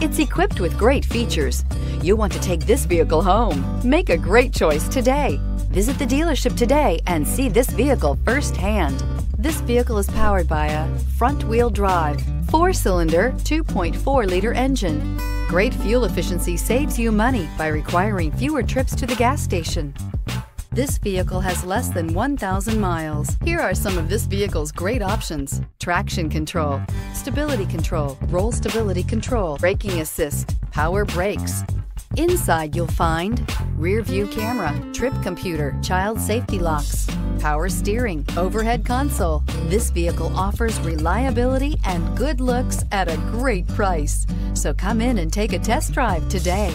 It's equipped with great features. You'll want to take this vehicle home. Make a great choice today. Visit the dealership today and see this vehicle firsthand. This vehicle is powered by a front-wheel drive, four-cylinder, 2.4-liter engine. Great fuel efficiency saves you money by requiring fewer trips to the gas station. This vehicle has less than 1,000 miles. Here are some of this vehicle's great options. Traction control, stability control, roll stability control, braking assist, power brakes. Inside you'll find rear view camera, trip computer, child safety locks, power steering, overhead console. This vehicle offers reliability and good looks at a great price. So come in and take a test drive today.